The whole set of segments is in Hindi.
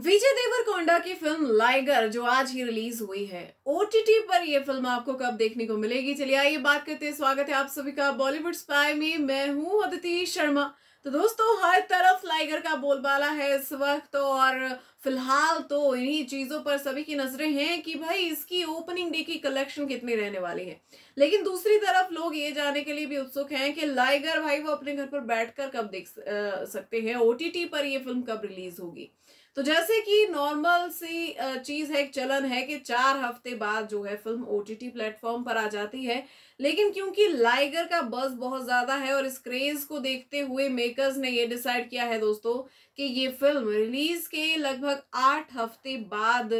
विजय देवरकोंडा की फ़िल्म लाइगर जो आज ही रिलीज़ हुई है ओटीटी पर यह फ़िल्म आपको कब देखने को मिलेगी? चलिए आइए बात करते हैं। स्वागत है आप सभी का बॉलीवुड स्पाई में। मैं हूँ अदिति शर्मा। तो दोस्तों, हर तरफ़ लाइगर का बोलबाला है इस वक्त और फ़िलहाल तो इन्हीं चीज़ों पर सभी की नज़रें हैं कि भाई इसकी ओपनिंग डे की कलेक्शन कितनी रहने वाली है। लेकिन दूसरी तरफ़ लोग ये जाने के लिए भी उत्सुक हैं कि लाइगर भाई वो अपने घर पर बैठकर कब देख सकते हैं? ओटीटी पर ये फ़िल्म कब रिलीज़ होगी? तो जैसे कि नॉर्मल सी चीज़ है, एक चलन है कि चार हफ़्ते बाद जो है फ़िल्म ओटीटी प्लेटफॉर्म पर आ जाती है। लेकिन क्योंकि लाइगर का बस बहुत ज़्यादा है और इस क्रेज को देखते हुए मेकर्स ने ये डिसाइड किया है दोस्तों कि ये फ़िल्म रिलीज़ के लगभग आठ हफ़्ते बाद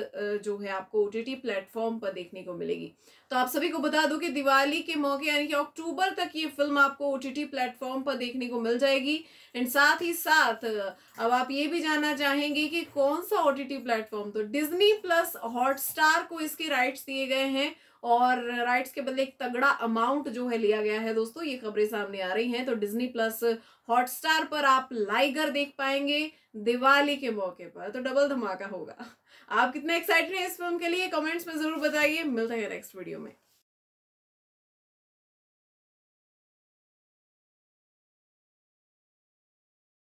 जो है आपको ओ टी प्लेटफॉर्म पर देखने को मिलेगी। तो आप सभी को बता दूँ कि दिवाली के मौके, यानी कि अक्टूबर तक ये फ़िल्म आपको ओ टी प्लेटफॉर्म पर देखने को मिल जाएगी। एंड साथ ही साथ अब आप ये भी जानना चाहेंगे कि कौन सा ओटीटी प्लेटफॉर्म तो डिज्नी प्लस हॉटस्टार को इसके राइट्स दिए गए हैं और राइट्स के बदले एक तगड़ा अमाउंट जो है लिया गया है दोस्तों, ये खबरें सामने आ रही हैं। तो डिज्नी प्लस हॉटस्टार पर आप लाइगर देख पाएँगे दिवाली के मौके पर। तो डबल धमाका होगा। आप कितने एक्साइटेड हैं इस फ़िल्म के लिए? कमेंट्स में ज़रूर बताइए। मिलते हैं नेक्स्ट वीडियो में।